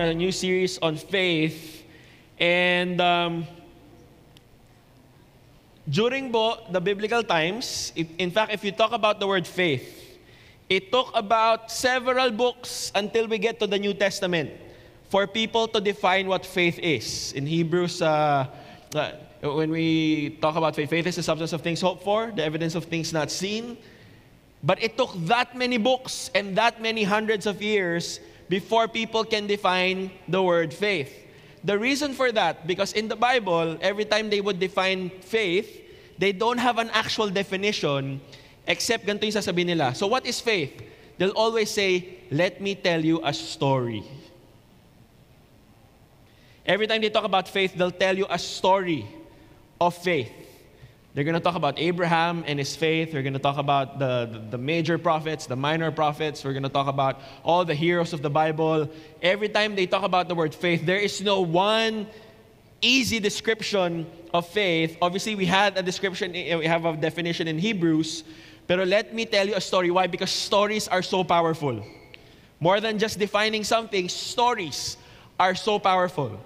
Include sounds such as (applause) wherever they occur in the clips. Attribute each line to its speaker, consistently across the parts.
Speaker 1: on a new series on faith. And um, during bo, the biblical times, in fact, if you talk about the word faith, it took about several books until we get to the New Testament for people to define what faith is. In Hebrews, uh, uh, when we talk about faith, faith is the substance of things hoped for, the evidence of things not seen. But it took that many books and that many hundreds of years before people can define the word faith. The reason for that, because in the Bible, every time they would define faith, they don't have an actual definition except ganito yung sasabihin nila. So what is faith? They'll always say, let me tell you a story. Every time they talk about faith, they'll tell you a story of faith. They're going to talk about Abraham and his faith. They're going to talk about the, the, major prophets, the minor prophets. We're going to talk about all the heroes of the Bible. Every time they talk about the word faith, there is no one easy description of faith. Obviously, we had a description, eh, eh, we have a definition in Hebrews. But let me tell you a story. Why? Because stories are so powerful. More than just defining something, stories are so powerful.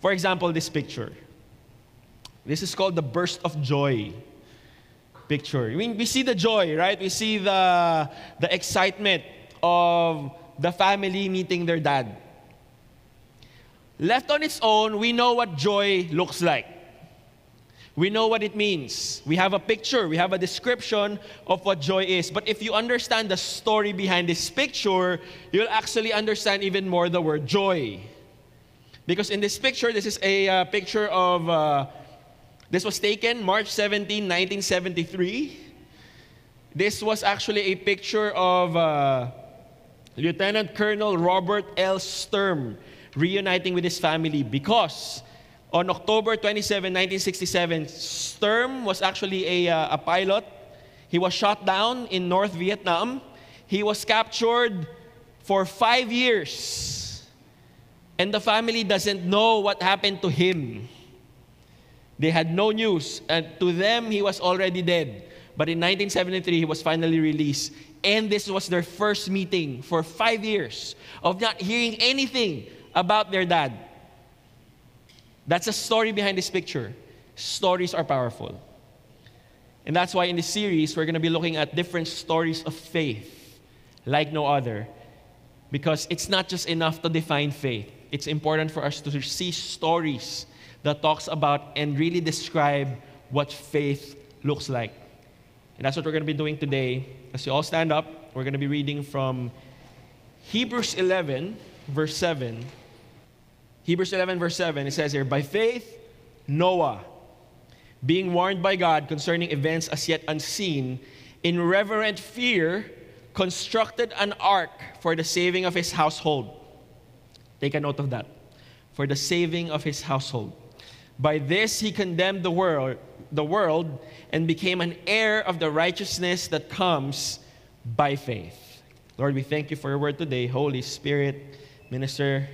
Speaker 1: For example, this picture. This is called the burst of joy picture. Mean, we see the joy, right? We see the, the excitement of the family meeting their dad. Left on its own, we know what joy looks like. We know what it means. We have a picture, we have a description of what joy is. But if you understand the story behind this picture, you'll actually understand even more the word joy. Because in this picture, this is a uh, picture of uh, this was taken March 17, 1973. This was actually a picture of uh, Lieutenant Colonel Robert L. Stirm reuniting with his family because on October 27, 1967, Stirm was actually a, uh, a pilot. He was shot down in North Vietnam. He was captured for five years. And the family doesn't know what happened to him. They had no news. And to them, he was already dead. But in 1973, he was finally released. And this was their first meeting for five years of not hearing anything about their dad. That's a story behind this picture. Stories are powerful. And that's why in this series, we're going to be looking at different stories of faith like no other. Because it's not just enough to define faith, it's important for us to see stories that talks about and really describe what faith looks like. And that's what we're going to be doing today. As you all stand up, we're going to be reading from Hebrews 11, verse 7. Hebrews 11, verse 7, it says here, By faith, Noah, being warned by God concerning events as yet unseen, in reverent fear, constructed an ark for the saving of his household. Take a note of that. For the saving of his household. By this he condemned the world, the world and became an heir of the righteousness that comes by faith. Lord, we thank you for your word today. Holy Spirit, minister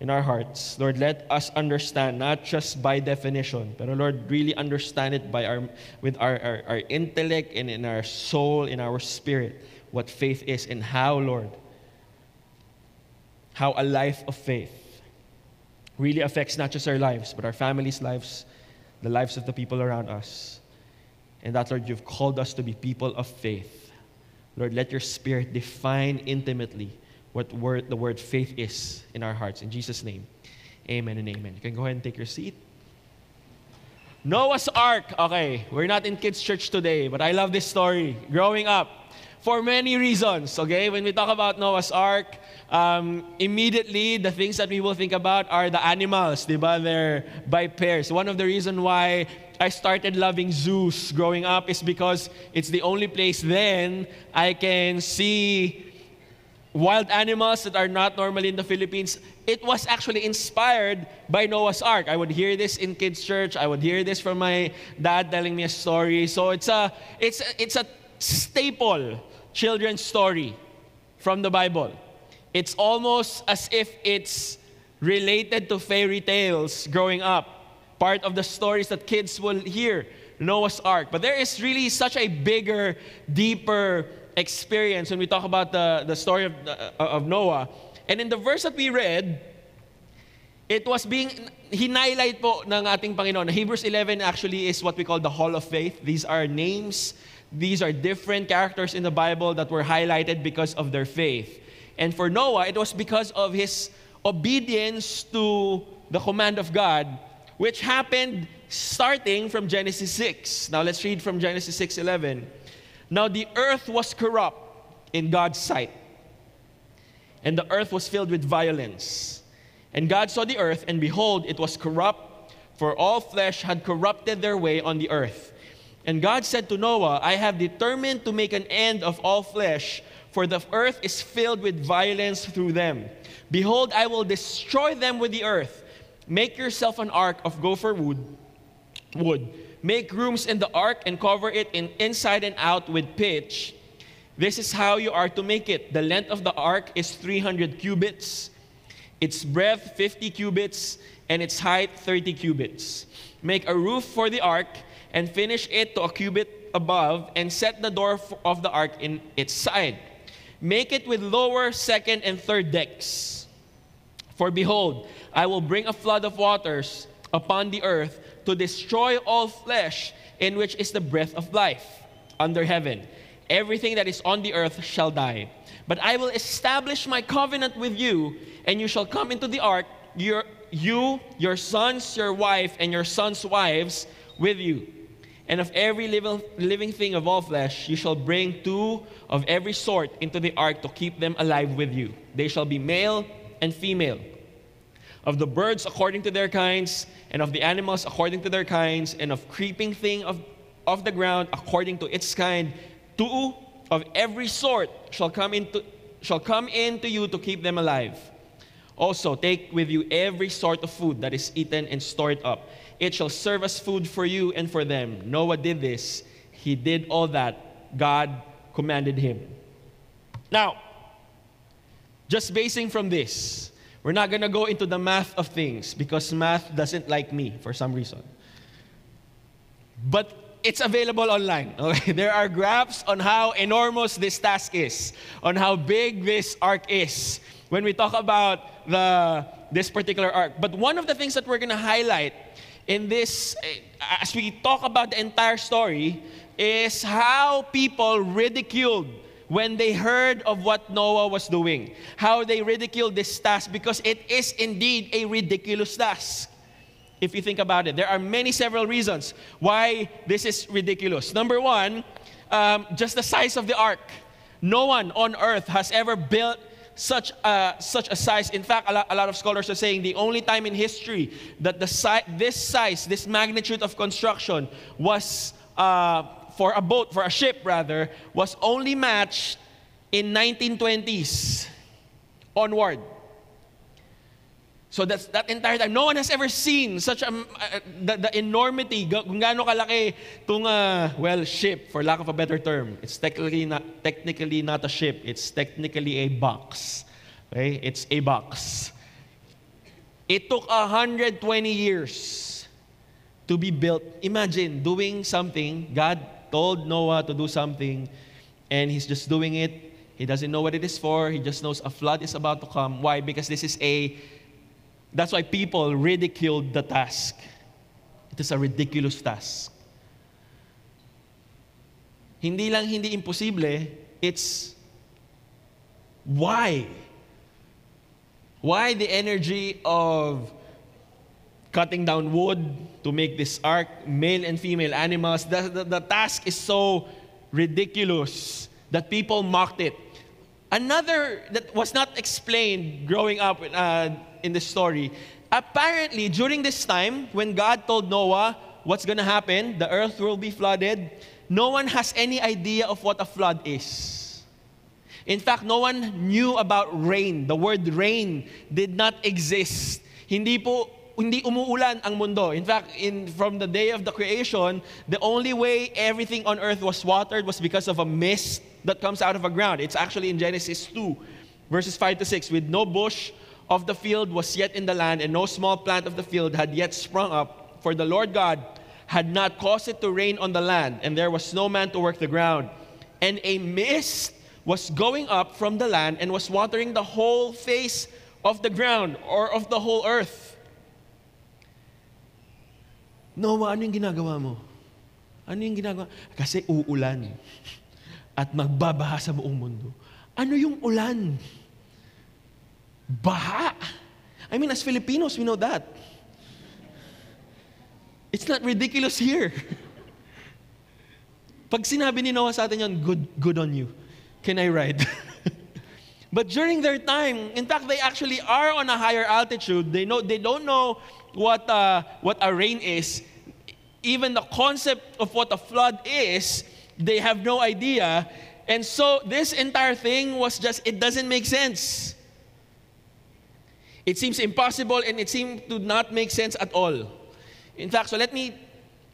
Speaker 1: in our hearts. Lord, let us understand, not just by definition, but Lord, really understand it by our, with our, our, our intellect and in our soul, in our spirit, what faith is and how, Lord, how a life of faith really affects not just our lives, but our families' lives, the lives of the people around us. And that, Lord, you've called us to be people of faith. Lord, let your spirit define intimately what word, the word faith is in our hearts. In Jesus' name, amen and amen. You can go ahead and take your seat. Noah's Ark. Okay, we're not in kids' church today, but I love this story. Growing up, for many reasons, okay? When we talk about Noah's Ark, um, immediately the things that we will think about are the animals, diba? They're by pairs. One of the reasons why I started loving zoos growing up is because it's the only place then I can see wild animals that are not normally in the Philippines. It was actually inspired by Noah's Ark. I would hear this in kids' church. I would hear this from my dad telling me a story. So it's a it's a, it's a staple children's story from the Bible. It's almost as if it's related to fairy tales growing up, part of the stories that kids will hear, Noah's Ark. But there is really such a bigger, deeper experience when we talk about the, the story of, uh, of Noah. And in the verse that we read, it was being hinighlight po ng ating Panginoon. Hebrews 11 actually is what we call the Hall of Faith. These are names, these are different characters in the Bible that were highlighted because of their faith. And for Noah, it was because of his obedience to the command of God, which happened starting from Genesis 6. Now let's read from Genesis 6:11. Now the earth was corrupt in God's sight, and the earth was filled with violence. And God saw the earth, and behold, it was corrupt, for all flesh had corrupted their way on the earth. And God said to Noah, I have determined to make an end of all flesh, for the earth is filled with violence through them. Behold, I will destroy them with the earth. Make yourself an ark of gopher wood. Wood. Make rooms in the ark and cover it in inside and out with pitch. This is how you are to make it. The length of the ark is 300 cubits, its breadth 50 cubits, and its height 30 cubits. Make a roof for the ark and finish it to a cubit above, and set the door of the ark in its side. Make it with lower, second, and third decks. For behold, I will bring a flood of waters upon the earth to destroy all flesh, in which is the breath of life under heaven. Everything that is on the earth shall die. But I will establish my covenant with you, and you shall come into the ark, your, you, your sons, your wife, and your sons' wives with you. And of every living, living thing of all flesh, you shall bring two of every sort into the ark to keep them alive with you. They shall be male and female. Of the birds according to their kinds, and of the animals according to their kinds, and of creeping thing of, of the ground according to its kind, two of every sort shall come into shall come into you to keep them alive. Also, take with you every sort of food that is eaten and stored up it shall serve as food for you and for them. Noah did this. He did all that God commanded him. Now, just basing from this, we're not going to go into the math of things because math doesn't like me for some reason. But it's available online. (laughs) Okay? There are graphs on how enormous this task is, on how big this ark is when we talk about the, this particular ark. But one of the things that we're going to highlight in this, eh, as we talk about the entire story, is how people ridiculed when they heard of what Noah was doing. How they ridiculed this task because it is indeed a ridiculous task. If you think about it, there are many several reasons why this is ridiculous. Number one, um, just the size of the ark. No one on earth has ever built such a, such a size. In fact, a lot, a lot of scholars are saying the only time in history that the si- this size, this magnitude of construction was uh, for a boat, for a ship rather, was only matched in 1920s onward. So that's that entire time. No one has ever seen such a, uh, the, the enormity, kung gaano kalaki itong, uh, well, ship, for lack of a better term. It's technically not, technically not a ship. It's technically a box. Okay? It's a box. It took 120 years to be built. Imagine doing something. God told Noah to do something, and he's just doing it. He doesn't know what it is for. He just knows a flood is about to come. Why? Because this is a that's why people ridiculed the task. It is a ridiculous task. Hindi lang hindi imposible, it's why? Why the energy of cutting down wood to make this ark, male and female animals? The, the, the task is so ridiculous that people mocked it. Another that was not explained growing up uh, in the story. Apparently, during this time, when God told Noah what's going to happen, the earth will be flooded, no one has any idea of what a flood is. In fact, no one knew about rain. The word rain did not exist. Hindi po hindi umuulan ang mundo. In fact, in from the day of the creation, the only way everything on earth was watered was because of a mist that comes out of a ground. It's actually in Genesis 2, verses 5 to 6. With no bush of the field was yet in the land, and no small plant of the field had yet sprung up, for the Lord God had not caused it to rain on the land, and there was no man to work the ground. And a mist was going up from the land and was watering the whole face of the ground or of the whole earth. Noah, ano yung ginagawa mo? Ano yung ginagawa? Kasi uulan at magbabaha sa buong mundo. Ano yung ulan? Baha. I mean, as Filipinos, we know that. It's not ridiculous here. (laughs) Pag sinabi ni Noah sa atin yun, good, good on you. Can I ride? (laughs) but during their time, in fact, they actually are on a higher altitude. They, know, they don't know what, uh, what a rain is. Even the concept of what a flood is, they have no idea. And so this entire thing was just, it doesn't make sense. It seems impossible and it seemed to not make sense at all. In fact, so let me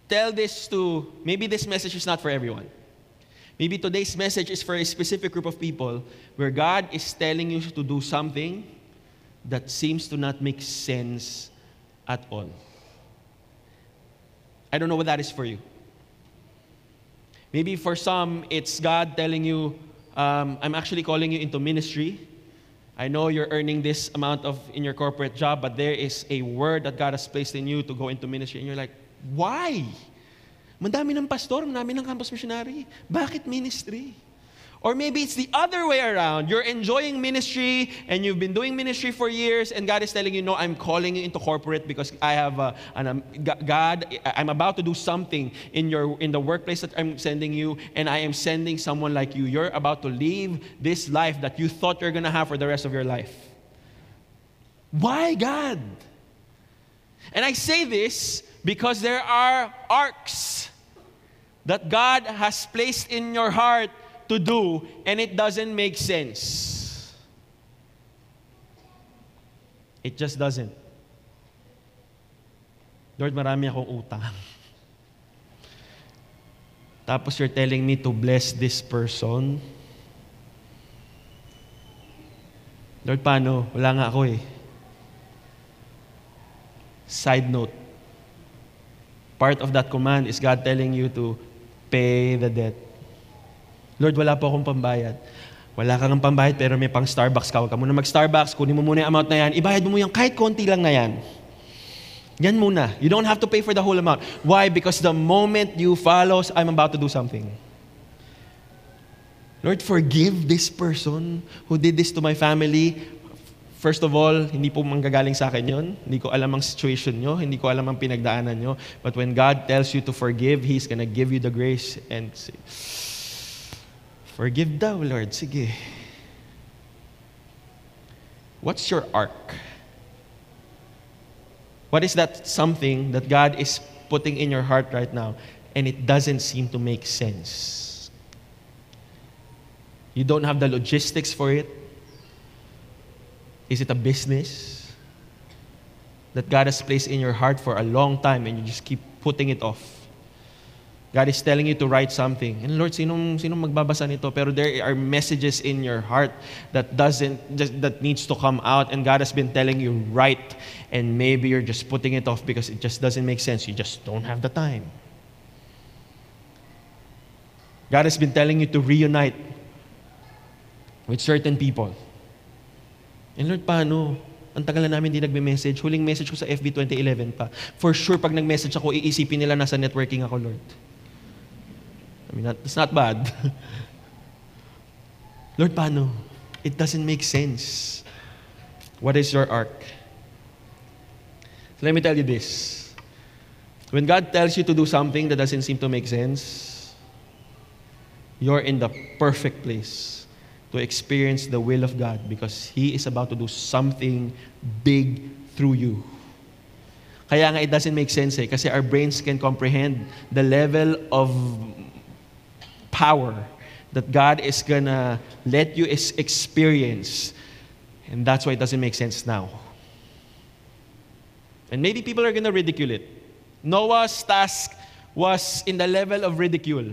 Speaker 1: tell this to, maybe this message is not for everyone. Maybe today's message is for a specific group of people where God is telling you to do something that seems to not make sense at all. I don't know what that is for you. Maybe for some, it's God telling you, um, I'm actually calling you into ministry. I know you're earning this amount of in your corporate job, but there is a word that God has placed in you to go into ministry. And you're like, why? Madami ng pastor, madami ng campus missionary. Bakit ministry? Or maybe it's the other way around. You're enjoying ministry and you've been doing ministry for years, and God is telling you, No, I'm calling you into corporate because I have, uh, an, um, God, I'm about to do something in, your, in the workplace that I'm sending you, and I am sending someone like you. You're about to leave this life that you thought you're going to have for the rest of your life. Why, God? And I say this because there are arks that God has placed in your heart to do and it doesn't make sense. It just doesn't. Lord, marami akong utang. (laughs) Tapos you're telling me to bless this person. Lord, paano? Wala nga ako eh. Side note. Part of that command is God telling you to pay the debt. Lord, wala po akong pambayad. Wala kang pambayad pero may pang Starbucks ka. Huwag ka muna mag-Starbucks, kunin mo muna yung amount na yan. Ibayad mo mo yan kahit konti lang na yan. Yan muna. You don't have to pay for the whole amount. Why? Because the moment you follow, I'm about to do something. Lord, forgive this person who did this to my family. First of all, hindi po manggagaling sa akin yon. Hindi ko alam ang situation nyo. Hindi ko alam ang pinagdaanan nyo. But when God tells you to forgive, He's gonna give you the grace and say, Forgive daw, Lord. Sige. What's your ark? What is that something that God is putting in your heart right now and it doesn't seem to make sense? You don't have the logistics for it? Is it a business that God has placed in your heart for a long time and you just keep putting it off? God is telling you to write something. And Lord, sinong, sinong magbabasa nito? Pero there are messages in your heart that doesn't, that needs to come out. And God has been telling you, write. And maybe you're just putting it off because it just doesn't make sense. You just don't have the time. God has been telling you to reunite with certain people. And Lord, paano? Ang tagal na namin hindi nagme-message. Huling message ko sa FB 2011 pa. For sure, pag nag-message ako, iisipin nila nasa networking ako, Lord. I mean, it's not bad. (laughs) Lord, paano? It doesn't make sense. What is your arc? So let me tell you this. When God tells you to do something that doesn't seem to make sense, you're in the perfect place to experience the will of God because He is about to do something big through you. Kaya nga it doesn't make sense eh, kasi our brains can comprehend the level of power that God is gonna let you experience. And that's why it doesn't make sense now. And maybe people are gonna ridicule it. Noah's task was in the level of ridicule.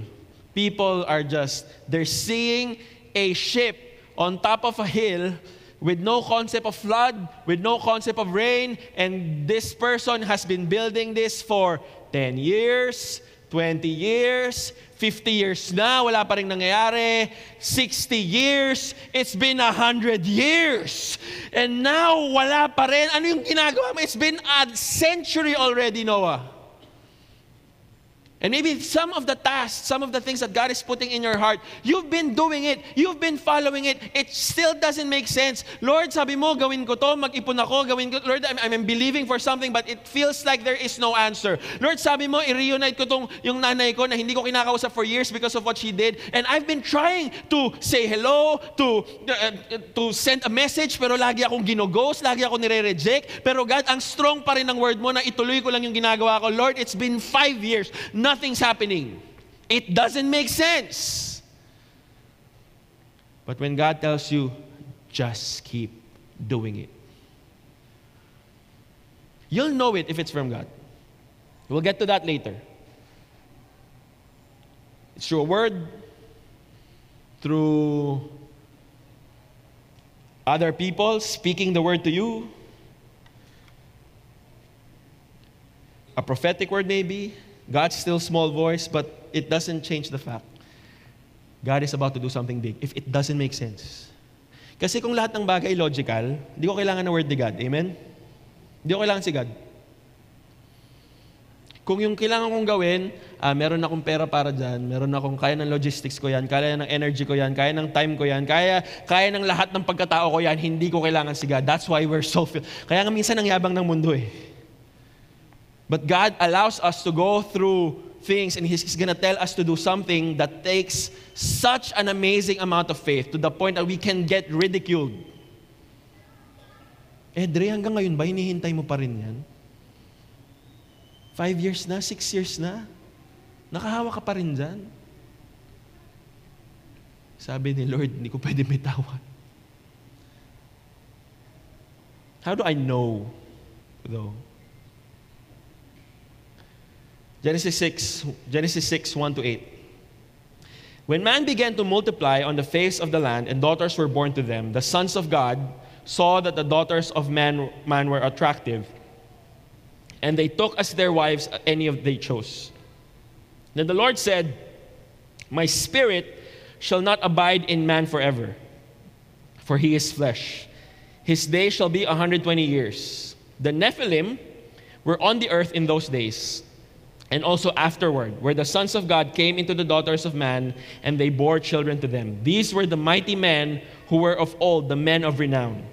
Speaker 1: People are just, they're seeing a ship on top of a hill with no concept of flood, with no concept of rain, and this person has been building this for 10 years, 20 years, 50 years na, wala pa rin nangyayari, 60 years, it's been 100 years. And now, wala pa rin. Ano yung ginagawa mo? It's been a century already, Noah. And maybe some of the tasks, some of the things that God is putting in your heart, you've been doing it, you've been following it, it still doesn't make sense. Lord, sabi mo, gawin ko to, mag-ipon ako, gawin ko, Lord, I'm, I'm believing for something, but it feels like there is no answer. Lord, sabi mo, i-reunite ko tong yung nanay ko na hindi ko kinakausap for years because of what she did. And I've been trying to say hello, to, uh, to send a message, pero lagi akong ginoghost, lagi ako nire-reject. Pero God, ang strong pa rin ng word mo na ituloy ko lang yung ginagawa ko. Lord, it's been five years nothing's happening. It doesn't make sense. But when God tells you, just keep doing it, you'll know it if it's from God. We'll get to that later. It's through a word, through other people speaking the word to you, a prophetic word maybe, God's still small voice, but it doesn't change the fact. God is about to do something big if it doesn't make sense. Kasi kung lahat ng bagay logical, hindi ko kailangan ng word ni God. Amen? Hindi ko kailangan si God. Kung yung kailangan kong gawin, uh, meron akong pera para dyan, meron akong kaya ng logistics ko yan, kaya ng energy ko yan, kaya ng time ko yan, kaya, kaya ng lahat ng pagkatao ko yan, hindi ko kailangan si God. That's why we're so... Kaya nga minsan ang yabang ng mundo eh. But God allows us to go through things and He's, going to tell us to do something that takes such an amazing amount of faith to the point that we can get ridiculed. Eh, Dre, hanggang ngayon ba, hinihintay mo pa rin yan? Five years na, six years na, nakahawa ka pa rin dyan. Sabi ni Lord, hindi ko pwede bitawan. How do I know, though? Genesis 6, Genesis 6, 1 to 8. When man began to multiply on the face of the land and daughters were born to them, the sons of God saw that the daughters of man, man were attractive, and they took as their wives any of they chose. Then the Lord said, My spirit shall not abide in man forever, for he is flesh. His days shall be a 120 years. The Nephilim were on the earth in those days and also afterward, where the sons of God came into the daughters of man, and they bore children to them. These were the mighty men who were of old, the men of renown.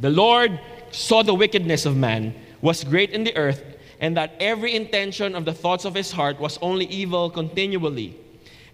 Speaker 1: The Lord saw the wickedness of man was great in the earth, and that every intention of the thoughts of his heart was only evil continually.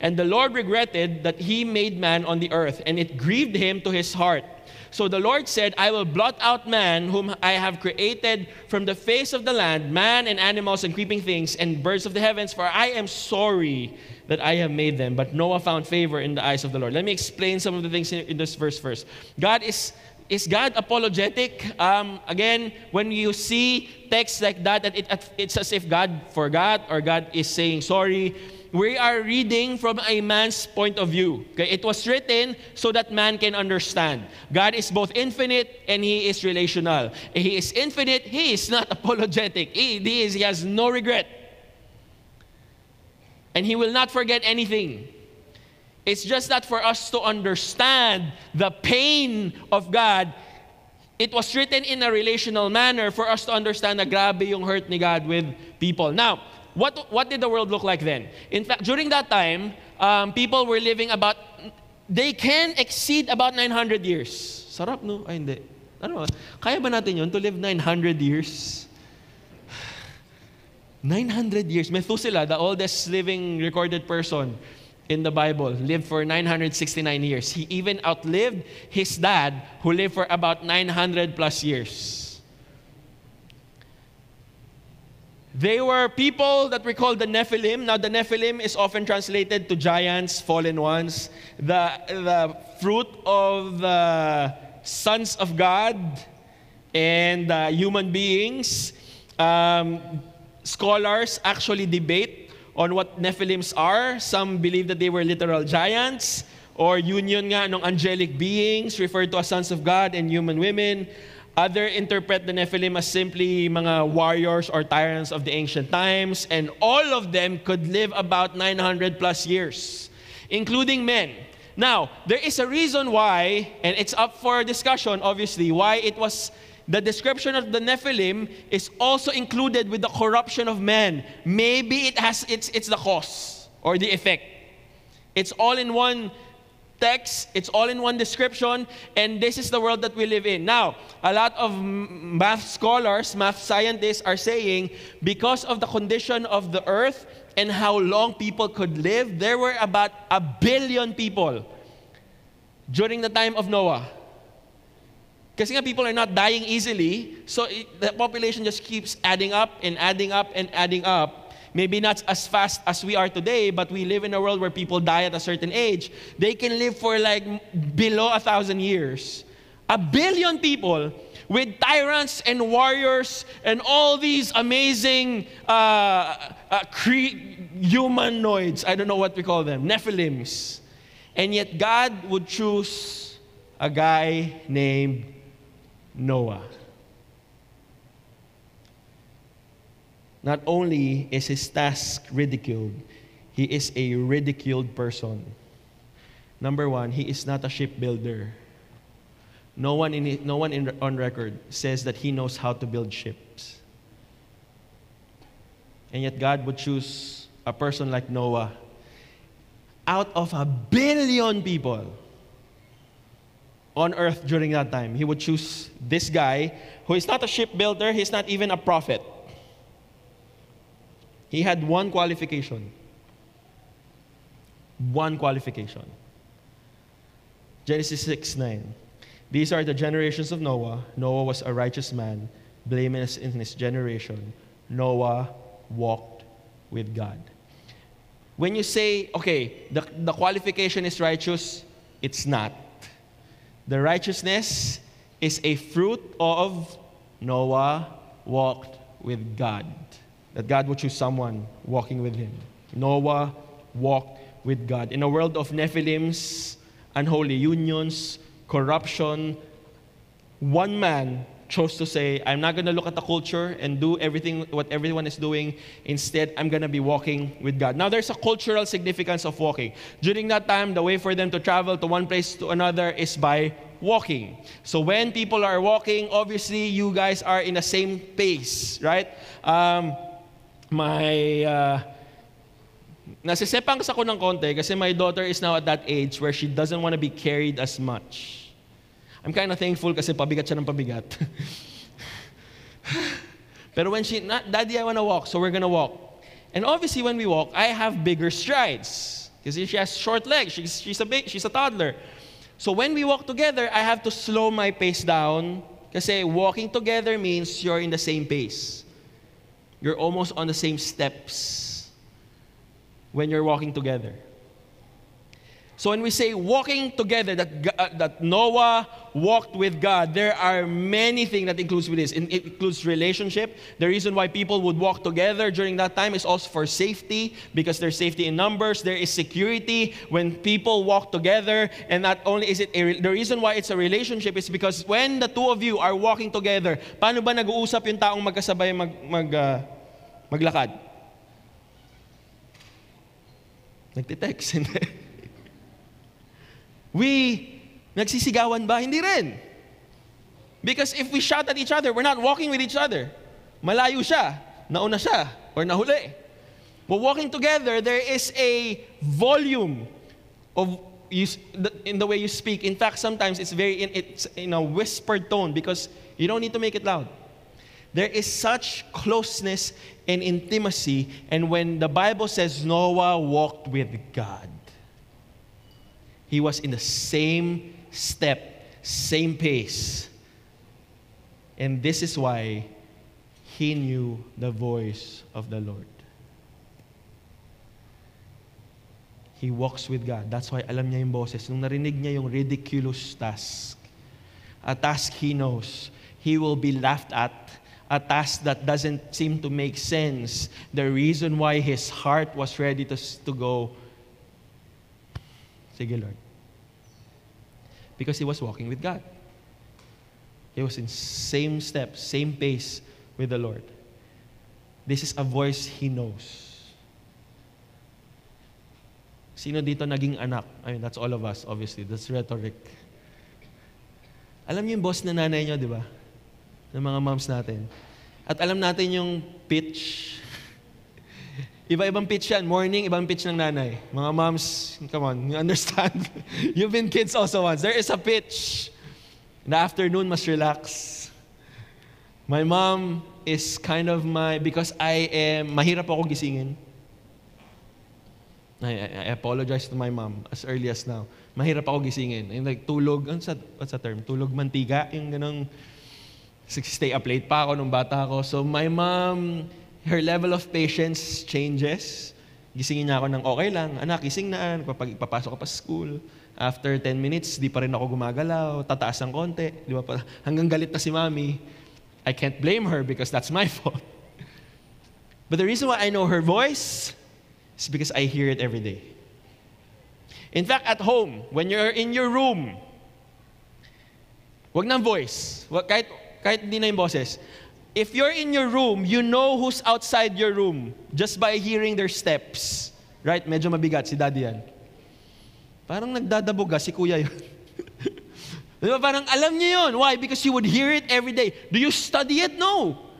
Speaker 1: And the Lord regretted that he made man on the earth, and it grieved him to his heart. So the Lord said, I will blot out man whom I have created from the face of the land, man and animals and creeping things and birds of the heavens, for I am sorry that I have made them. But Noah found favor in the eyes of the Lord. Let me explain some of the things in this verse first. God is is God apologetic? Um, again, when you see texts like that, that it, it's as if God forgot or God is saying sorry we are reading from a man's point of view. Okay? It was written so that man can understand. God is both infinite and he is relational. He is infinite, he is not (laughs) apologetic. He, he, is, he has no regret. And he will not forget anything. It's just that for us to understand the pain of God, it was written in a relational manner for us to understand na grabe yung hurt ni God with people. Now, what, what did the world look like then? In fact, during that time, um, people were living about, they can exceed about 900 years. Sarap, no? Ay, hindi. Ano, kaya ba natin yun to live 900 years? (sighs) 900 years. Methuselah, the oldest living recorded person in the Bible, lived for 969 years. He even outlived his dad, who lived for about 900 plus years. They were people that we call the Nephilim. Now, the Nephilim is often translated to giants, fallen ones, the, the fruit of the sons of God and uh, human beings. Um, scholars actually debate on what Nephilims are. Some believe that they were literal giants or union nga ng angelic beings referred to as sons of God and human women. Other interpret the Nephilim as simply mga warriors or tyrants of the ancient times, and all of them could live about 900 plus years, including men. Now, there is a reason why, and it's up for discussion, obviously, why it was the description of the Nephilim is also included with the corruption of man. Maybe it has it's it's the cause or the effect. It's all in one text, it's all in one description, and this is the world that we live in. Now, a lot of math scholars, math scientists are saying because of the condition of the earth and how long people could live, there were about a billion people during the time of Noah. Nga people are not dying easily, so it, the population just keeps adding up and adding up and adding up. Maybe not as fast as we are today, but we live in a world where people die at a certain age. They can live for like below a thousand years. A billion people with tyrants and warriors and all these amazing uh, uh, cre- humanoids. I don't know what we call them, Nephilims. And yet God would choose a guy named Noah. Not only is his task ridiculed, he is a ridiculed person. Number one, he is not a shipbuilder. No one, in, no one in, on record says that he knows how to build ships. And yet, God would choose a person like Noah out of a billion people on earth during that time. He would choose this guy who is not a shipbuilder, he's not even a prophet. He had one qualification. One qualification. Genesis 6 9. These are the generations of Noah. Noah was a righteous man, blameless in his generation. Noah walked with God. When you say, okay, the, the qualification is righteous, it's not. The righteousness is a fruit of Noah walked with God. That God would choose someone walking with him. Noah walked with God. In a world of Nephilims, unholy unions, corruption, one man chose to say, I'm not going to look at the culture and do everything what everyone is doing. Instead, I'm going to be walking with God. Now, there's a cultural significance of walking. During that time, the way for them to travel to one place to another is by walking. So when people are walking, obviously you guys are in the same pace, right? Um, my uh, nasisepang sa ko ng konti kasi my daughter is now at that age where she doesn't want to be carried as much. I'm kind of thankful kasi pabigat siya ng pabigat. (laughs) Pero when she, Daddy, I want to walk, so we're going to walk. And obviously when we walk, I have bigger strides. Because she has short legs. She's, she's, a big, she's a toddler. So when we walk together, I have to slow my pace down. Kasi walking together means you're in the same pace. You're almost on the same steps when you're walking together. So when we say walking together, that, uh, that Noah walked with God, there are many things that includes with this. It includes relationship. The reason why people would walk together during that time is also for safety, because there's safety in numbers. There is security when people walk together. And not only is it a, the reason why it's a relationship is because when the two of you are walking together, paano ba nag-uusap yung taong magkasabay mag, mag, uh, maglakad? Nagtitext, hindi. (laughs) We, nagsisigawan ba? Hindi rin. Because if we shout at each other, we're not walking with each other. Malayo siya, nauna siya, or nahuli. But walking together, there is a volume of you, in the way you speak. In fact, sometimes it's very in, it's in a whispered tone because you don't need to make it loud. There is such closeness and intimacy, and when the Bible says Noah walked with God, he was in the same step, same pace. And this is why he knew the voice of the Lord. He walks with God. That's why alam niya yung boses. Nung narinig niya yung ridiculous task, a task he knows, he will be laughed at, a task that doesn't seem to make sense. The reason why his heart was ready to, to go, Sige, Lord. Because he was walking with God. He was in same steps, same pace with the Lord. This is a voice he knows. Sino dito naging anak? I mean, that's all of us, obviously. That's rhetoric. Alam niyo yung boss na nanay niyo, di ba? Ng mga moms natin. At alam natin yung pitch. Iba-ibang pitch yan. Morning, ibang pitch ng nanay. Mga moms, come on, you understand? (laughs) You've been kids also once. There is a pitch. In the afternoon, mas relax. My mom is kind of my, because I am, mahirap ako gisingin. I, I apologize to my mom as early as now. Mahirap ako gisingin. Yung like, tulog, ano sa, what's the term? Tulog mantiga, yung ganong, stay up late pa ako nung bata ako. So my mom, her level of patience changes. Gisingin niya ako ng okay lang. Anak, gising na. Kapag papasok ka pa sa school. After 10 minutes, di pa rin ako gumagalaw. Tataas ang konti. Di ba? Hanggang galit na si mami. I can't blame her because that's my (laughs) fault. But the reason why I know her voice is because I hear it every day. In fact, at home, when you're in your room, wag ng voice. Wag, kahit, kahit hindi na yung boses. If you're in your room, you know who's outside your room just by hearing their steps. Right? Medyo mabigat si daddy yan. Parang nagdadabuga si kuya yun. (laughs) diba? Parang alam niyo yun. Why? Because you would hear it every day. Do you study it? No.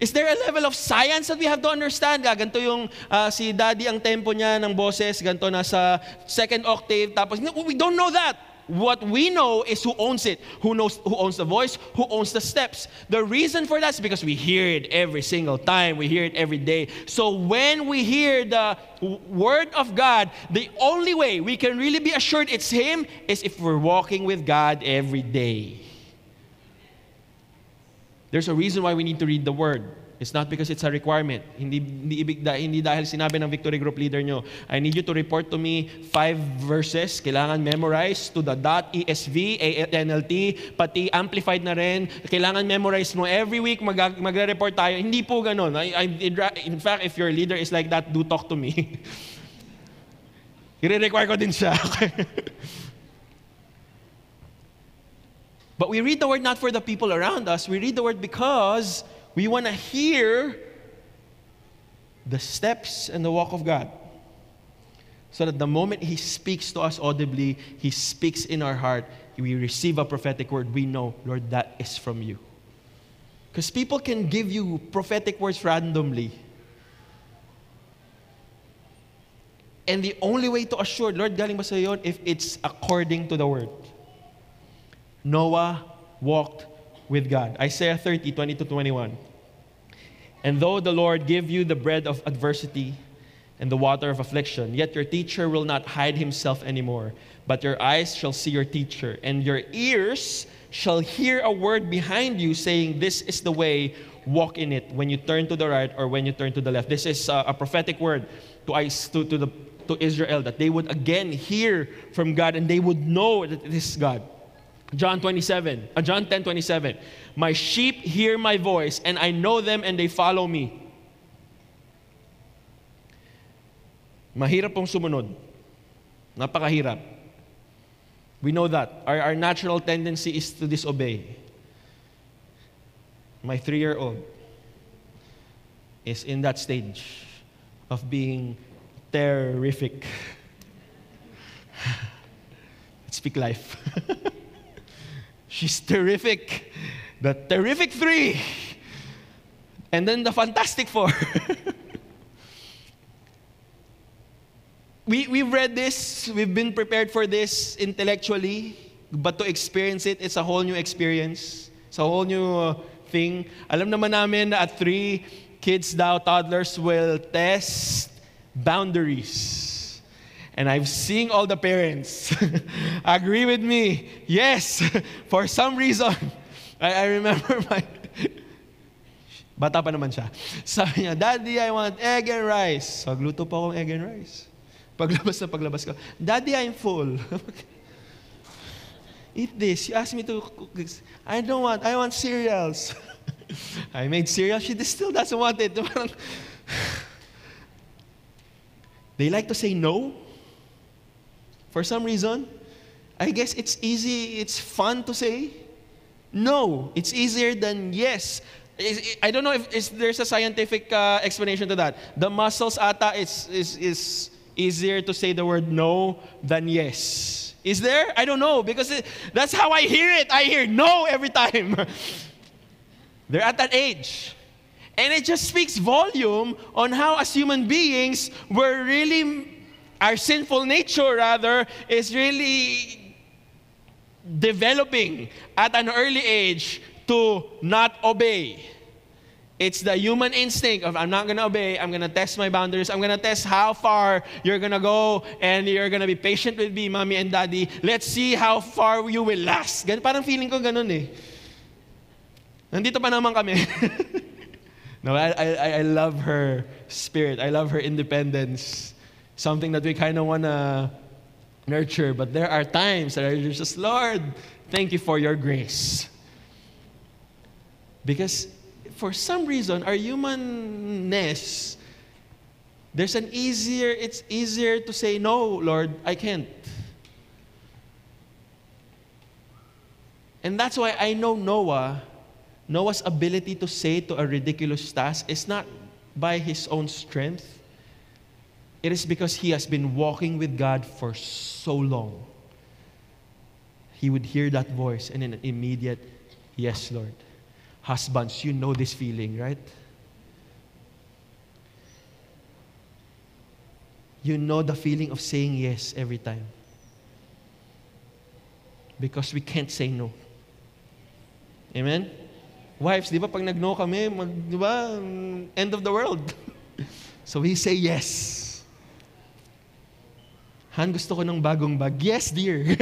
Speaker 1: Is there a level of science that we have to understand? Ganto yung uh, si daddy ang tempo niya ng boses, ganto na sa second octave. Tapos, we don't know that. What we know is who owns it, who knows who owns the voice, who owns the steps. The reason for that is because we hear it every single time, we hear it every day. So when we hear the word of God, the only way we can really be assured it's him is if we're walking with God every day. There's a reason why we need to read the word. It's not because it's a requirement. Hindi, hindi, ibig, hindi dahil sinabi ng Victory Group leader nyo, I need you to report to me five verses, kailangan memorize to the dot, ESV, NLT, pati amplified na rin. Kailangan memorize mo. Every week mag, magre-report tayo. Hindi po ganun. I, I, in fact, if your leader is like that, do talk to me. (laughs) I-require ko din siya. (laughs) But we read the word not for the people around us. We read the word because we want to hear the steps and the walk of God. So that the moment He speaks to us audibly, He speaks in our heart, we receive a prophetic word, we know, Lord, that is from you. Because people can give you prophetic words randomly. And the only way to assure, Lord, galing ba sa yon, if it's according to the word. Noah walked with God. Isaiah 30, 20 to 21. And though the Lord give you the bread of adversity and the water of affliction, yet your teacher will not hide himself anymore, but your eyes shall see your teacher, and your ears shall hear a word behind you saying, This is the way, walk in it, when you turn to the right or when you turn to the left. This is a, a prophetic word to, to, to, the, to Israel that they would again hear from God and they would know that it is God. John 27, uh, John 10, 27. My sheep hear my voice, and I know them, and they follow me. Mahirap pong sumunod. Napakahirap. We know that. Our, our natural tendency is to disobey. My three-year-old is in that stage of being terrific. (laughs) Speak life. (laughs) She's terrific. The terrific three. And then the fantastic four. (laughs) we, we've read this, we've been prepared for this intellectually, but to experience it, it's a whole new experience. It's a whole new uh, thing. Alam naman namin na at three, kids daw, toddlers will test boundaries. And I've seen all the parents (laughs) agree with me. Yes, (laughs) for some reason. (laughs) I, I remember my... Bata pa naman siya. Sabi niya, Daddy, I want egg and rice. Pagluto pa akong egg and rice. Paglabas na paglabas ko, Daddy, I'm full. Eat this. You asked me to cook this. I don't want. I want cereals. I made cereal. She still doesn't want it. they like to say no. For some reason, I guess it's easy, it's fun to say. no. It's easier than yes. I don't know if there's a scientific uh, explanation to that. The muscles ata is, is, is easier to say the word no than yes. Is there? I don't know because it, that's how I hear it. I hear no every time. (laughs) They're at that age. And it just speaks volume on how, as human beings, we're really, our sinful nature rather, is really developing at an early age to not obey. It's the human instinct of I'm not gonna obey, I'm gonna test my boundaries, I'm gonna test how far you're gonna go, and you're gonna be patient with me, mommy and daddy. Let's see how far you will last. Gan parang feeling ko ganun eh. Nandito pa naman kami. (laughs) no, I, I, I love her spirit. I love her independence. Something that we kind of want to nurture. But there are times that are just, Lord, thank you for your grace. Because for some reason, our humanness, there's an easier, it's easier to say, no, Lord, I can't. And that's why I know Noah, Noah's ability to say to a ridiculous task is not by his own strength. It is because he has been walking with God for so long. He would hear that voice and an immediate, Yes, Lord. Husbands, you know this feeling, right? You know the feeling of saying yes every time. Because we can't say no. Amen? Wives, di ba pag nag-no kami, mag, di ba, end of the world. (laughs) so we say yes. Han, gusto ko ng bagong bag. Yes, dear. (laughs)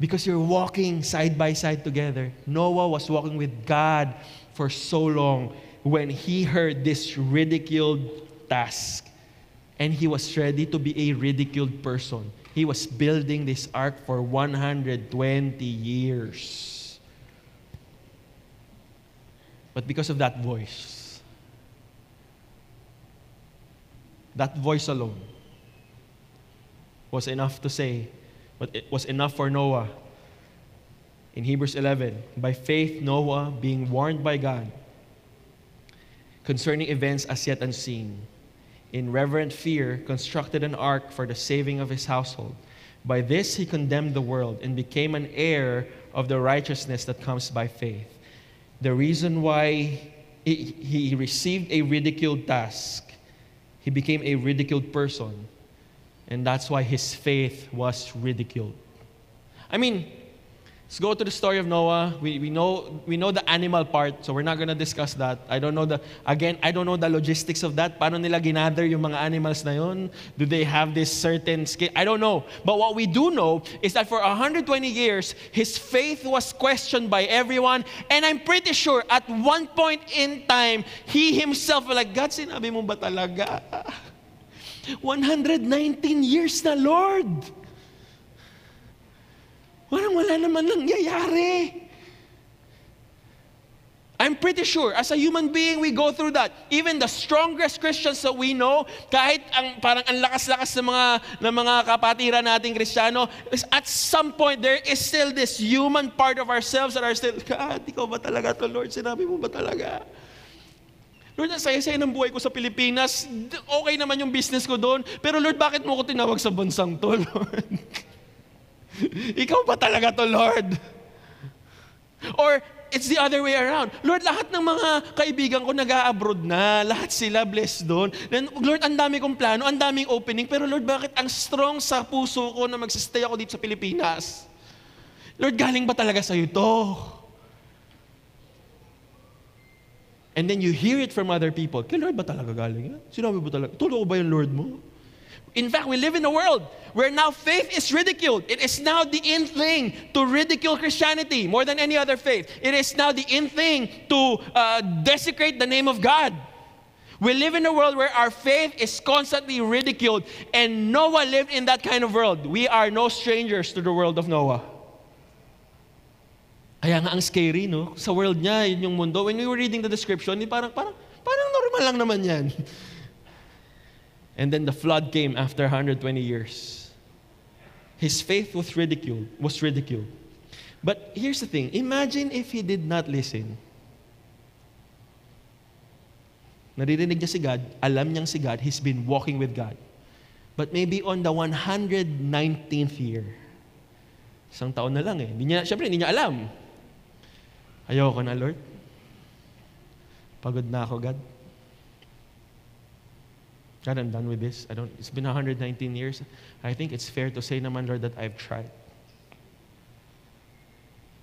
Speaker 1: because you're walking side by side together. Noah was walking with God for so long when he heard this ridiculed task. And he was ready to be a ridiculed person. He was building this ark for 120 years. But because of that voice, that voice alone was enough to say, but it was enough for Noah. In Hebrews 11, by faith, Noah, being warned by God concerning events as yet unseen, in reverent fear, constructed an ark for the saving of his household. By this he condemned the world and became an heir of the righteousness that comes by faith. The reason why he received a ridiculed task, he became a ridiculed person, and that's why his faith was ridiculed. I mean, Let's go to the story of Noah. We, we, know, we know the animal part, so we're not going to discuss that. I don't know the, again, I don't know the logistics of that. Paano nila ginather yung mga animals na yun? Do they have this certain skill? I don't know. But what we do know is that for 120 years, his faith was questioned by everyone. And I'm pretty sure at one point in time, he himself was like, God, sinabi mo ba talaga? (laughs) 119 years na, Lord. Parang wala naman nangyayari. I'm pretty sure, as a human being, we go through that. Even the strongest Christians that we know, kahit ang, parang ang lakas-lakas ng mga, ng mga kapatiran nating Kristiyano, at some point, there is still this human part of ourselves that are still, God, ikaw ba talaga to, Lord? Sinabi mo ba talaga? Lord, ang saya-saya ng buhay ko sa Pilipinas. Okay naman yung business ko doon. Pero Lord, bakit mo ko tinawag sa bansang to, (laughs) Lord? (laughs) Ikaw ba talaga to, Lord? Or it's the other way around. Lord, lahat ng mga kaibigan ko nag-abroad na. Lahat sila blessed doon. Then, Lord, ang dami kong plano, ang daming opening. Pero Lord, bakit ang strong sa puso ko na magsistay ako dito sa Pilipinas? Lord, galing ba talaga sa'yo to? And then you hear it from other people. Kay Lord ba talaga galing yan? Sinabi ba talaga? Tulo ko ba yung Lord mo? In fact, we live in a world where now faith is ridiculed. It is now the in thing to ridicule Christianity more than any other faith. It is now the in thing to uh, desecrate the name of God. We live in a world where our faith is constantly ridiculed, and Noah lived in that kind of world. We are no strangers to the world of Noah. Kaya nga ang scary, no? Sa world niya, yun yung mundo. When we were reading the description, parang, parang, parang normal lang naman yan. (laughs) And then the flood came after 120 years. His faith was ridiculed, was ridiculed. But here's the thing imagine if he did not listen. Naririnig niya si God, alam niyang si God, he's been walking with God. But maybe on the 119th year, isang taon na lang eh. Hindi niya, syempre, hindi niya alam. Ayoko na, Lord. Pagod na ako, God. God, I'm done with this. I don't, it's been 119 years. I think it's fair to say naman, Lord, that I've tried.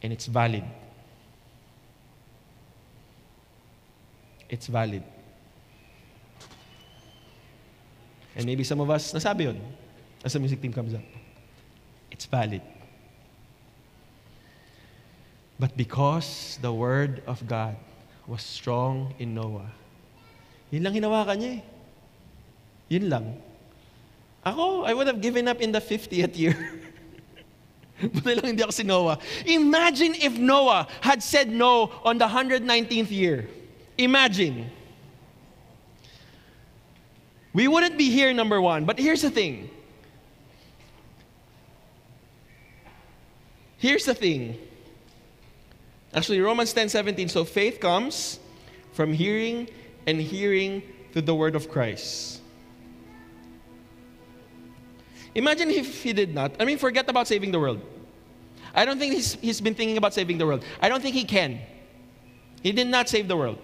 Speaker 1: And it's valid. It's valid. And maybe some of us, nasabi yun, as the music team comes up. It's valid. But because the word of God was strong in Noah, yun lang hinawakan niya eh. Yun lang. Ako, I would have given up in the 50th year. (laughs) Buti lang hindi ako si Noah. Imagine if Noah had said no on the 119th year. Imagine. We wouldn't be here, number one. But here's the thing. Here's the thing. Actually, Romans 10 17. So faith comes from hearing, and hearing through the word of Christ. Imagine if he did not. I mean, forget about saving the world. I don't think he's, he's been thinking about saving the world. I don't think he can. He did not save the world,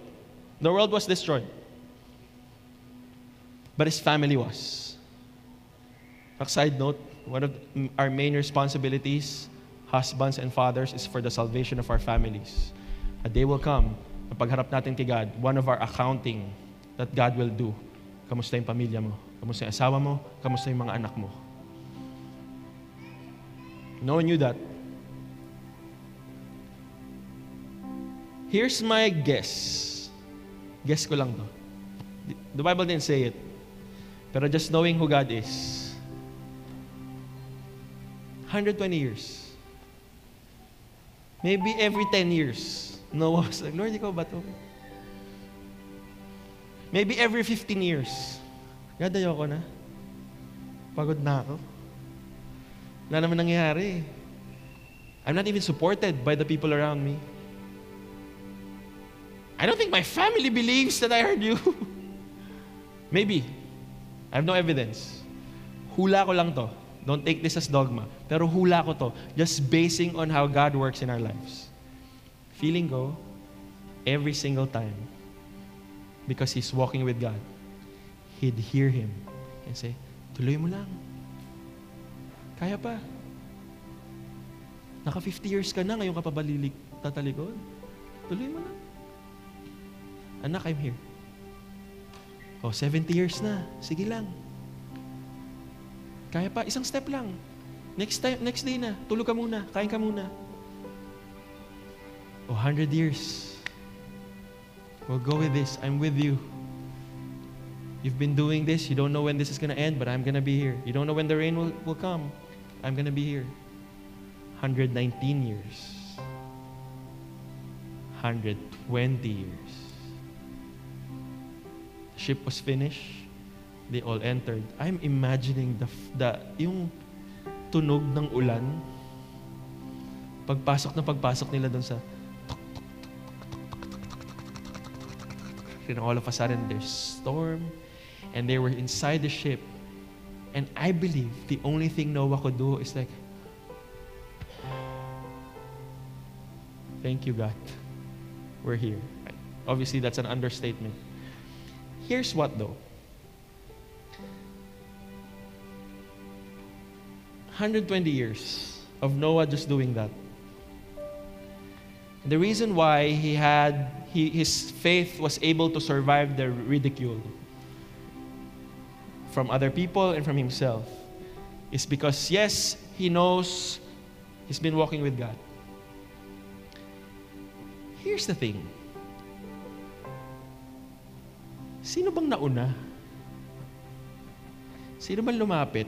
Speaker 1: the world was destroyed but his family was. A side note, one of our main responsibilities, husbands and fathers, is for the salvation of our families. A day will come, pagharap natin kay God, one of our accounting that God will do. Kamusta yung pamilya mo? Kamusta yung asawa mo? Kamusta yung mga anak mo? No one knew that. Here's my guess. Guess ko lang to. The Bible didn't say it. Pero just knowing who God is, 120 years. Maybe every 10 years, Noah was like, Lord, ikaw ba to? Maybe every 15 years, God, ayoko na. Pagod na ako. Wala naman nangyayari. I'm not even supported by the people around me. I don't think my family believes that I heard you. (laughs) Maybe. I have no evidence. Hula ko lang to. Don't take this as dogma. Pero hula ko to. Just basing on how God works in our lives. Feeling ko, every single time, because He's walking with God, He'd hear Him and say, tuloy mo lang. Kaya pa. Naka 50 years ka na, ngayon ka pa balilig, tatalikod. Tuloy mo lang. Anak, I'm here. Oh, 70 years na. Sige lang. Kaya pa, isang step lang. Next time, next day na, tulog ka muna, kain ka muna. Oh, 100 years. We'll go with this. I'm with you. You've been doing this. You don't know when this is going to end, but I'm going to be here. You don't know when the rain will, will come. I'm to be here. 119 years. 120 years ship was finished, they all entered. I'm imagining the, the yung tunog ng ulan, pagpasok na pagpasok nila doon sa and all of a sudden there's storm and they were inside the ship and I believe the only thing Noah could do is like thank you God. We're here. Obviously that's an understatement. Here's what though. 120 years of Noah just doing that. The reason why he had he, his faith was able to survive the ridicule from other people and from himself is because yes, he knows he's been walking with God. Here's the thing. Sino bang nauna? Sino bang lumapit?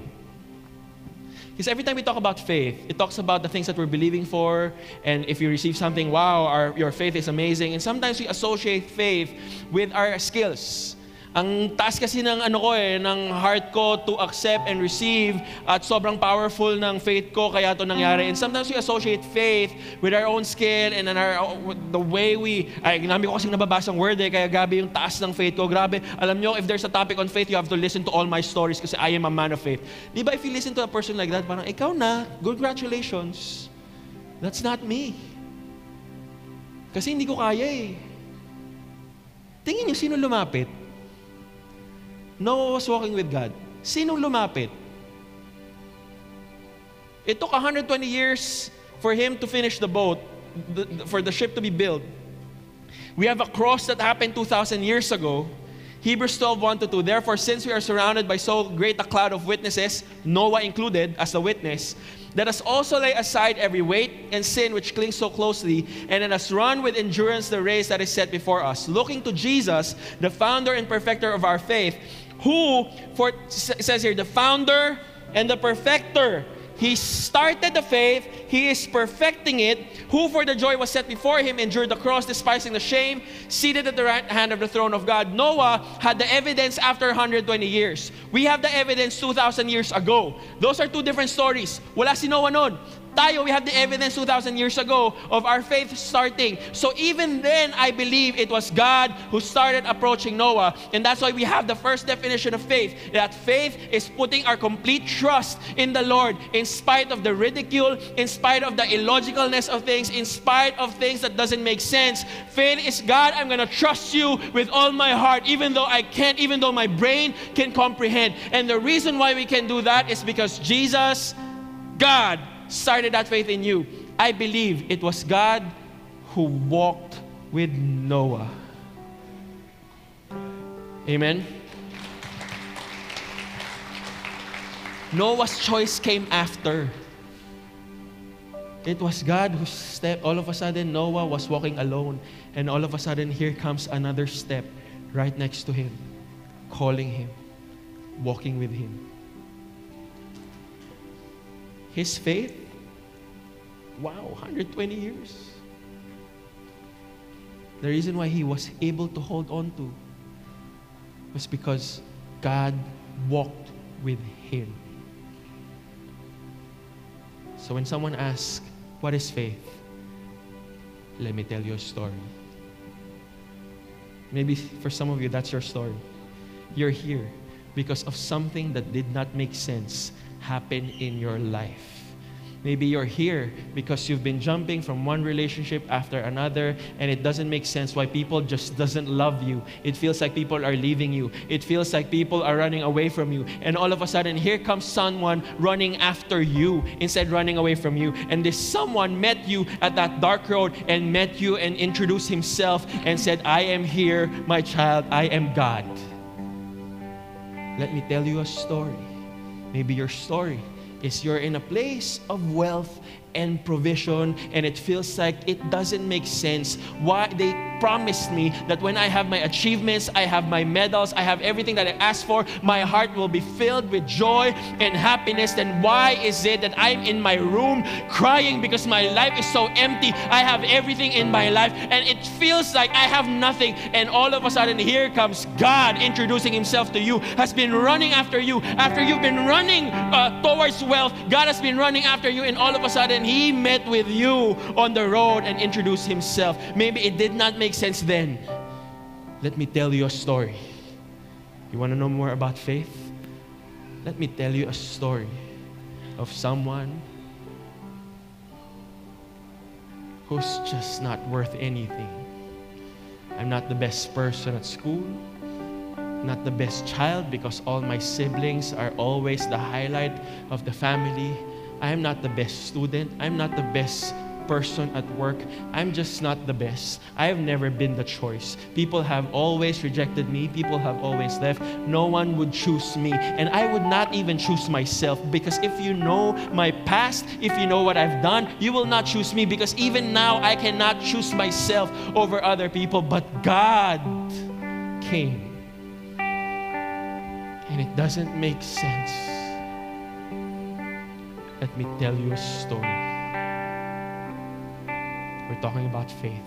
Speaker 1: Because every time we talk about faith, it talks about the things that we're believing for. And if you receive something, wow, our, your faith is amazing. And sometimes we associate faith with our skills. Ang taas kasi ng ano ko eh, ng heart ko to accept and receive at sobrang powerful ng faith ko kaya to nangyari. And sometimes we associate faith with our own skill and in our, the way we, ay, ginamit ko kasi nababasang word eh, kaya gabi yung taas ng faith ko. Grabe, alam nyo, if there's a topic on faith, you have to listen to all my stories kasi I am a man of faith. Di ba if you listen to a person like that, parang, ikaw na, congratulations. That's not me. Kasi hindi ko kaya eh. Tingin niyo, sino lumapit? Noah was walking with God. Sinong lumapit? It took 120 years for him to finish the boat, for the ship to be built. We have a cross that happened 2,000 years ago. Hebrews 12, 1 to 2. Therefore, since we are surrounded by so great a cloud of witnesses, Noah included as a witness, let us also lay aside every weight and sin which clings so closely, and let us run with endurance the race that is set before us, looking to Jesus, the founder and perfecter of our faith who, for says here, the founder and the perfecter. He started the faith, he is perfecting it, who for the joy was set before him endured the cross, despising the shame, seated at the right hand of the throne of God. Noah had the evidence after 120 years. We have the evidence 2,000 years ago. Those are two different stories. Wala si Noah noon. Tayo, we have the evidence 2,000 years ago of our faith starting. So even then, I believe it was God who started approaching Noah. And that's why we have the first definition of faith that faith is putting our complete trust in the Lord in spite of the ridicule, in spite of the illogicalness of things, in spite of things that doesn't make sense. Faith is God, I'm going to trust you with all my heart, even though I can't, even though my brain can comprehend. And the reason why we can do that is because Jesus, God, started that faith in you. I believe it was God who walked with Noah. Amen. Noah's choice came after. It was God who stepped. All of a sudden, Noah was walking alone. And all of a sudden, here comes another step right next to him, calling him, walking with him. His faith Wow, 120 years. The reason why he was able to hold on to was because God walked with him. So when someone asks, What is faith? Let me tell you a story. Maybe for some of you, that's your story. You're here because of something that did not make sense happen in your life. Maybe you're here because you've been jumping from one relationship after another and it doesn't make sense why people just doesn't love you. It feels like people are leaving you. It feels like people are running away from you. And all of a sudden here comes someone running after you instead running away from you. And this someone met you at that dark road and met you and introduced himself and said, "I am here, my child. I am God." Let me tell you a story. Maybe your story is you're in a place of wealth and provision, and it feels like it doesn't make sense. Why they promised me that when I have my achievements, I have my medals, I have everything that I asked for, my heart will be filled with joy and happiness. Then why is it that I'm in my room crying because my life is so empty? I have everything in my life, and it feels like I have nothing. And all of a sudden, here comes God introducing Himself to you, has been running after you. After you've been running uh, towards wealth, God has been running after you, and all of a sudden, He met with you on the road and introduced Himself. Maybe it did not make sense then. Let me tell you a story. You want to know more about faith? Let me tell you a story of someone who's just not worth anything. I'm not the best person at school, not the best child because all my siblings are always the highlight of the family. I'm not the best student. I'm not the best person at work. I'm just not the best. I have never been the choice. People have always rejected me. People have always left. No one would choose me. And I would not even choose myself because if you know my past, if you know what I've done, you will not choose me because even now I cannot choose myself over other people. But God came. And it doesn't make sense. Let me tell you a story. We're talking about faith.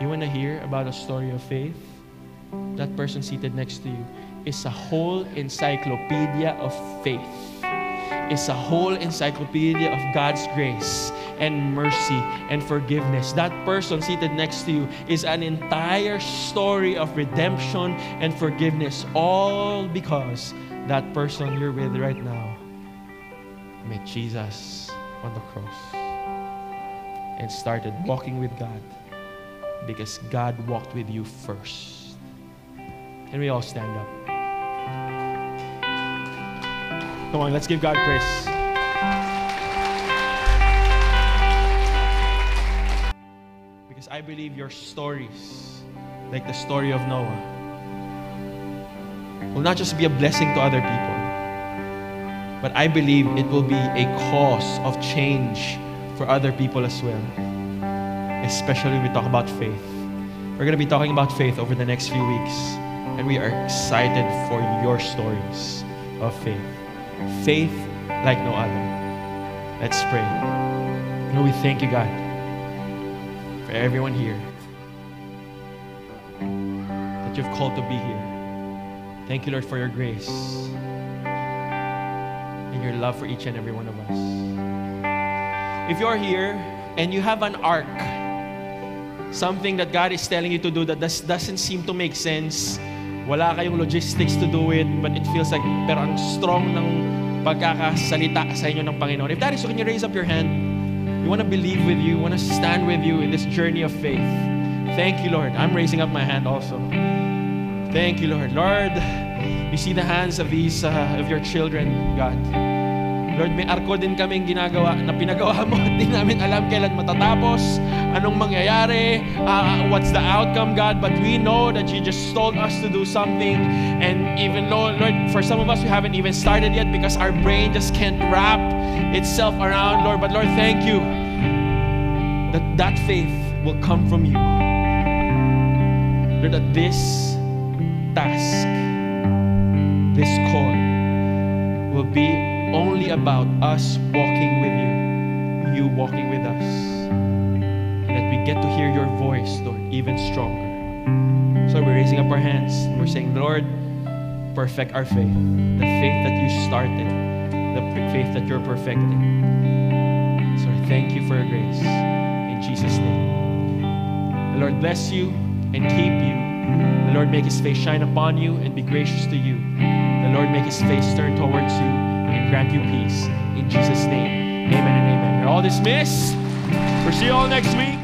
Speaker 1: You want to hear about a story of faith? that person seated next to you is a whole encyclopedia of faith. It's a whole encyclopedia of God's grace and mercy and forgiveness. That person seated next to you is an entire story of redemption and forgiveness, all because that person you're with right now met Jesus on the cross and started walking with God because God walked with you first. Can we all stand up? Come on, let's give God praise. Because I believe your stories, like the story of Noah, will not just be a blessing to other people, but I believe it will be a cause of change for other people as well. Especially when we talk about faith. We're going to be talking about faith over the next few weeks, and we are excited for your stories of faith. Faith like no other. Let's pray. Lord, we thank you, God, for everyone here that you've called to be here. Thank you, Lord, for your grace and your love for each and every one of us. If you're here and you have an arc, something that God is telling you to do that does, doesn't seem to make sense, wala kayong logistics to do it, but it feels like, pero ang strong ng pagkakasalita sa inyo ng Panginoon. If that is so, can you raise up your hand? We want to believe with you, want to stand with you in this journey of faith. Thank you, Lord. I'm raising up my hand also. Thank you, Lord. Lord, you see the hands of these, uh, of your children, God. Lord, may arko din ginagawa na pinagawa mo (laughs) at namin alam kailan matatapos, anong mangyayari, uh, what's the outcome, God. But we know that you just told us to do something. And even though, Lord, for some of us, we haven't even started yet because our brain just can't wrap itself around, Lord. But Lord, thank you that that faith will come from you. Lord, that this task, this call, will be only about us walking with you, you walking with us, and that we get to hear your voice, Lord, even stronger. So we're raising up our hands and we're saying, Lord, perfect our faith, the faith that you started, the faith that you're perfecting. So thank you for your grace. In Jesus' name. The Lord bless you and keep you. The Lord make his face shine upon you and be gracious to you. The Lord make his face turn towards you and grant you peace. In Jesus' name, amen and amen. You're all dismissed. We'll see you all next week.